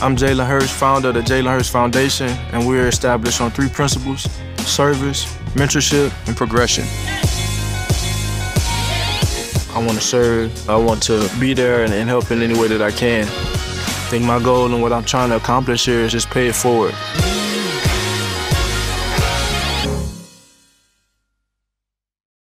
I'm Jalen Hurts, founder of the Jalen Hurts Foundation, and we're established on three principles service, mentorship, and progression. I want to serve, I want to be there and, and help in any way that I can. I think my goal and what I'm trying to accomplish here is just pay it forward.